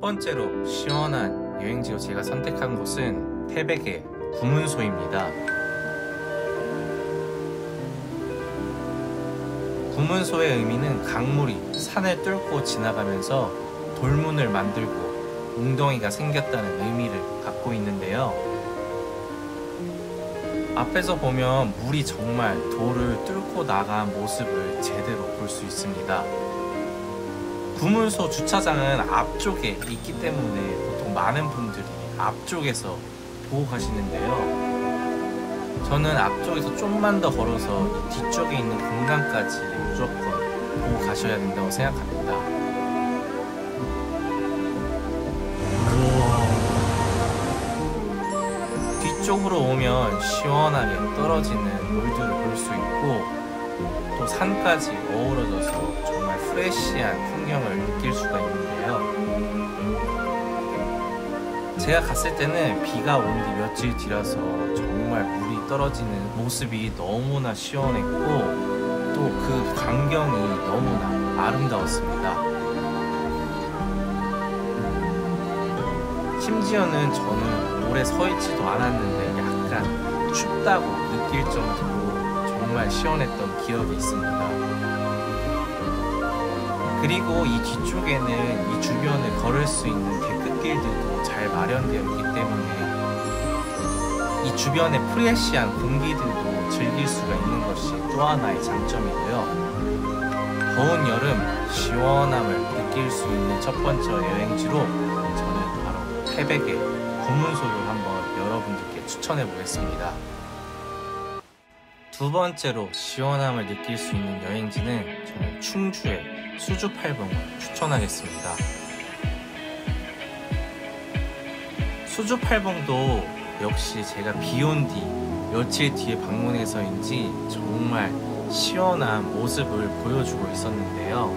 번째로 시원한 여행지로 제가 선택한 곳은 태백의 구문소입니다. 구문소의 의미는 강물이 산을 뚫고 지나가면서 돌문을 만들고 웅덩이가 생겼다는 의미를 갖고 있는데요. 앞에서 보면 물이 정말 돌을 뚫고 나간 모습을 제대로 볼 수 있습니다. 구문소 주차장은 앞쪽에 있기 때문에 보통 많은 분들이 앞쪽에서 보고 가시는데요. 저는 앞쪽에서 좀만 더 걸어서 이 뒤쪽에 있는 공간까지 무조건 보고 가셔야 된다고 생각합니다. 뒤쪽으로 오면 시원하게 떨어지는 물들을 볼 수 있고 또 산까지 어우러져서 정말 프레시한 풍경을 느낄 수가 있는데요. 제가 갔을 때는 비가 온 뒤 며칠 뒤라서 정말 물이 떨어지는 모습이 너무나 시원했고 또 그 광경이 너무나 아름다웠습니다. 심지어는 저는 오래 서 있지도 않았는데 약간 춥다고 느낄 정도로 정말 시원했던 기억이 있습니다. 그리고 이 뒤쪽에는 이 주변을 걸을 수 있는 데크길들도 잘 마련되어 있기 때문에 이 주변의 프레시한 공기들도 즐길 수가 있는 것이 또 하나의 장점이고요. 더운 여름 시원함을 느낄 수 있는 첫 번째 여행지로 저는 바로 태백의 구문소를 한번 여러분들께 추천해 보겠습니다. 두 번째로 시원함을 느낄 수 있는 여행지는 저는 충주의 수주팔봉을 추천하겠습니다. 수주팔봉도 역시 제가 비 온 뒤 며칠 뒤에 방문해서인지 정말 시원한 모습을 보여주고 있었는데요.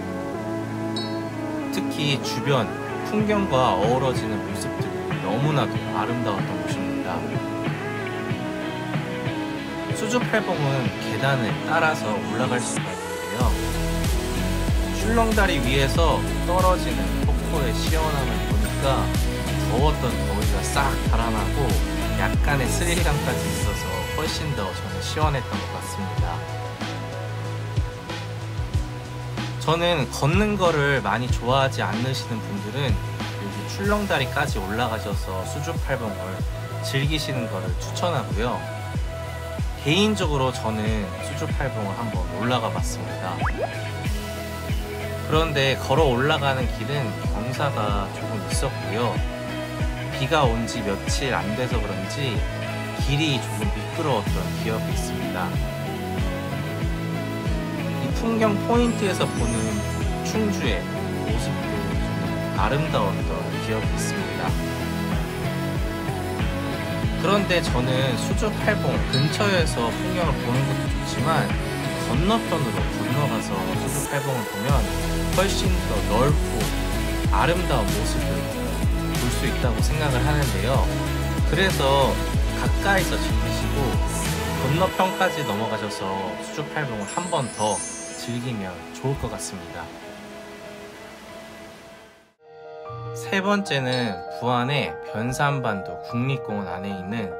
특히 주변 풍경과 어우러지는 모습들이 너무나도 아름다웠던 곳입니다. 수주팔봉은 계단을 따라서 올라갈 수가 있는데요. 출렁다리 위에서 떨어지는 폭포의 시원함을 보니까 더웠던 더위가 싹 달아나고 약간의 스릴감까지 있어서 훨씬 더 저는 시원했던 것 같습니다. 저는 걷는 거를 많이 좋아하지 않으시는 분들은 여기 출렁다리까지 올라가셔서 수주팔봉을 즐기시는 거를 추천하고요. 개인적으로 저는 수주팔봉을 한번 올라가 봤습니다. 그런데 걸어 올라가는 길은 경사가 조금 있었고요. 비가 온 지 며칠 안 돼서 그런지 길이 조금 미끄러웠던 기억이 있습니다. 이 풍경 포인트에서 보는 충주의 모습도 좀 아름다웠던 기억이 있습니다. 그런데 저는 수주 팔봉 근처에서 풍경을 보는 것도 좋지만 건너편으로 건너가서 수주 팔봉을 보면 훨씬 더 넓고 아름다운 모습을 볼 수 있다고 생각을 하는데요. 그래서 가까이서 즐기시고 건너편까지 넘어가셔서 수주 팔봉을 한 번 더 즐기면 좋을 것 같습니다. 세 번째는 부안의 변산반도 국립공원 안에 있는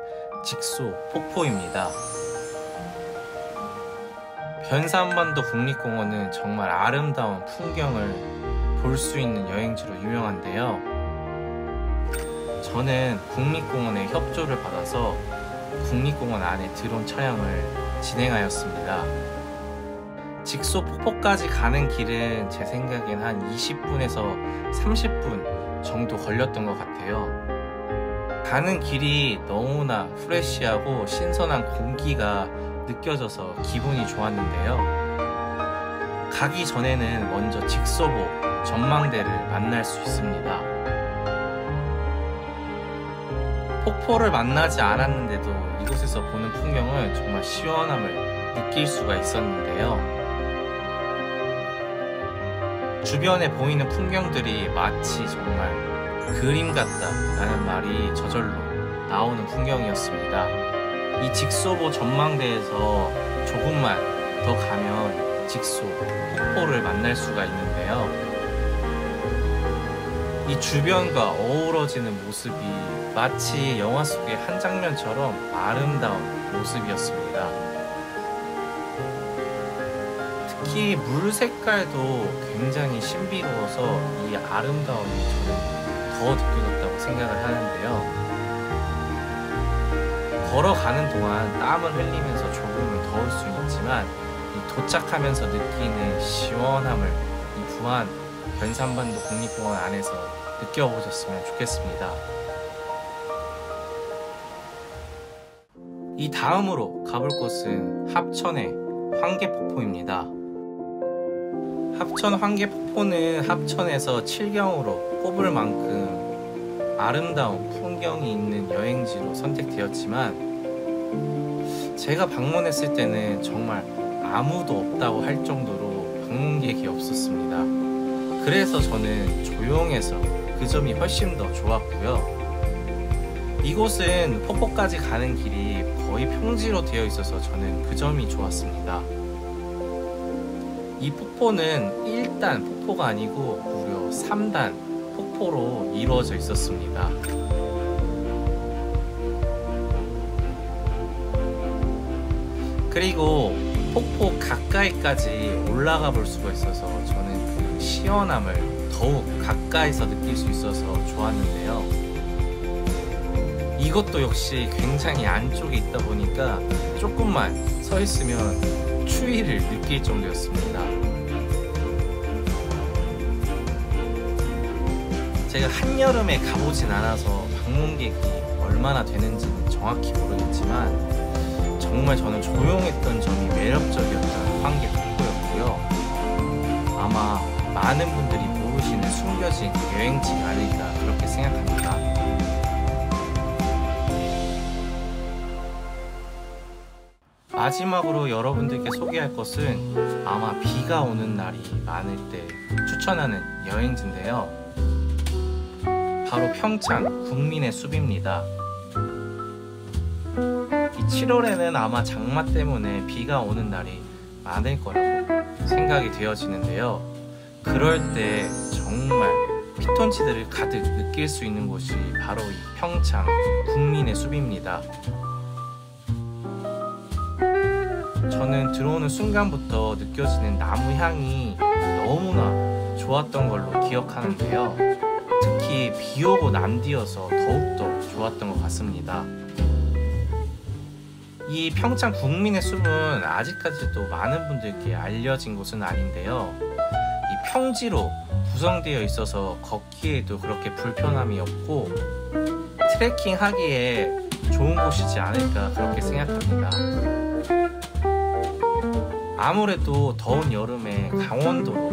직소 폭포입니다. 변산반도 국립공원은 정말 아름다운 풍경을 볼 수 있는 여행지로 유명한데요. 저는 국립공원의 협조를 받아서 국립공원 안에 드론 촬영을 진행하였습니다. 직소 폭포까지 가는 길은 제 생각엔 한 20분에서 30분 정도 걸렸던 것 같아요. 가는 길이 너무나 프레시하고 신선한 공기가 느껴져서 기분이 좋았는데요. 가기 전에는 먼저 직소보 전망대를 만날 수 있습니다. 폭포를 만나지 않았는데도 이곳에서 보는 풍경은 정말 시원함을 느낄 수가 있었는데요. 주변에 보이는 풍경들이 마치 정말 그림 같다라는 말이 저절로 나오는 풍경이었습니다. 이 직소보 전망대에서 조금만 더 가면 직소 폭포를 만날 수가 있는데요. 이이 주변과 어우러지는 모습이 마치 영화 속의 한 장면처럼 아름다운 모습이었습니다. 특히 물 색깔도 굉장히 신비로워서 이 아름다움이 저는 더 느껴졌다고 생각을 하는데요. 걸어가는 동안 땀을 흘리면서 조금은 더울 수 있지만 이 도착하면서 느끼는 시원함을 이 부안 변산반도 국립공원 안에서 느껴보셨으면 좋겠습니다. 이 다음으로 가볼 곳은 합천의 황계폭포입니다. 합천 황계폭포는 합천에서 칠경으로 꼽을 만큼 아름다운 풍경이 있는 여행지로 선택되었지만 제가 방문했을 때는 정말 아무도 없다고 할 정도로 방문객이 없었습니다. 그래서 저는 조용해서 그 점이 훨씬 더 좋았고요. 이곳은 폭포까지 가는 길이 거의 평지로 되어 있어서 저는 그 점이 좋았습니다. 이 폭포는 1단 폭포가 아니고 무려 3단 폭포로 이루어져 있었습니다. 그리고 폭포 가까이까지 올라가 볼 수가 있어서 저는 그 시원함을 더욱 가까이서 느낄 수 있어서 좋았는데요. 이것도 역시 굉장히 안쪽에 있다 보니까 조금만 서 있으면 추위를 느낄 정도였습니다. 제가 한여름에 가보진 않아서 방문객이 얼마나 되는지는 정확히 모르겠지만 정말 저는 조용했던 점이 매력적이었던 황계 폭포였고요. 아마 많은 분들이 모르시는 숨겨진 여행지가 아닐까 그렇게 생각합니다. 마지막으로 여러분들께 소개할 것은 아마 비가 오는 날이 많을 때 추천하는 여행지인데요. 바로 평창 국민의 숲입니다. 7월에는 아마 장마 때문에 비가 오는 날이 많을 거라고 생각이 되어지는데요. 그럴 때 정말 피톤치드를 가득 느낄 수 있는 곳이 바로 이 평창 국민의 숲입니다. 저는 들어오는 순간부터 느껴지는 나무 향이 너무나 좋았던 걸로 기억하는데요. 특히 비 오고 난 뒤여서 더욱더 좋았던 것 같습니다. 이 평창 국민의 숲은 아직까지도 많은 분들께 알려진 곳은 아닌데요. 이 평지로 구성되어 있어서 걷기에도 그렇게 불편함이 없고 트레킹 하기에 좋은 곳이지 않을까 그렇게 생각합니다. 아무래도 더운 여름에 강원도로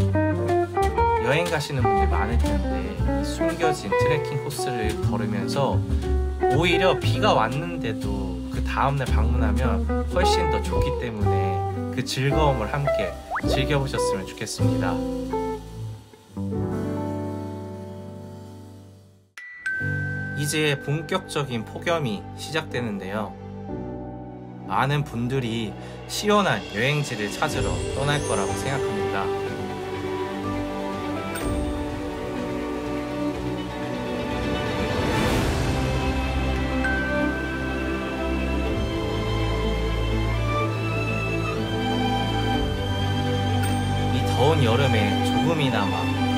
여행 가시는 분들 많을 텐데 숨겨진 트레킹 코스를 걸으면서 오히려 비가 왔는데도 다음날 방문하면 훨씬 더 좋기 때문에 그 즐거움을 함께 즐겨보셨으면 좋겠습니다. 이제 본격적인 폭염이 시작되는데요. 많은 분들이 시원한 여행지를 찾으러 떠날 거라고 생각합니다. 더운 여름에 조금이나마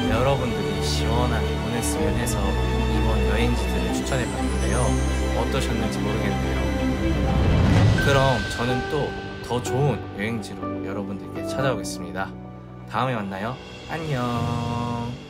여러분들이 시원하게 보냈으면 해서 이번 여행지들을 추천해 봤는데요. 어떠셨는지 모르겠네요. 그럼 저는 또 더 좋은 여행지로 여러분들께 찾아오겠습니다. 다음에 만나요. 안녕.